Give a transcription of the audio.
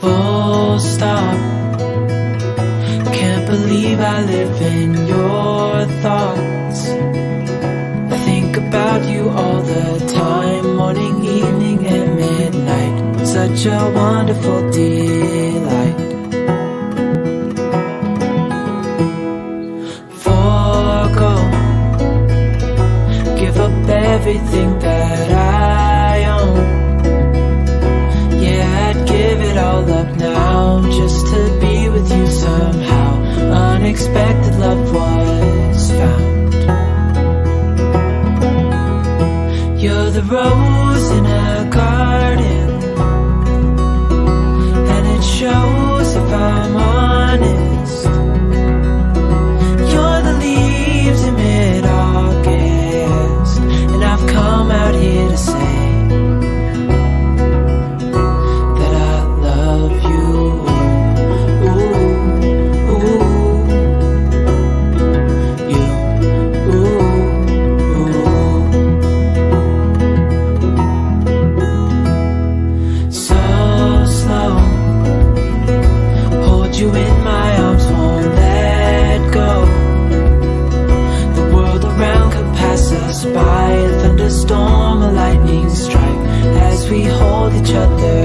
full stop. Can't believe I live in your thoughts. I think about you all the time, morning, evening, and midnight. Such a wonderful delight. Forgo, give up everything that I The rose in a garden, and it shows if I'm honest. You're escúchate.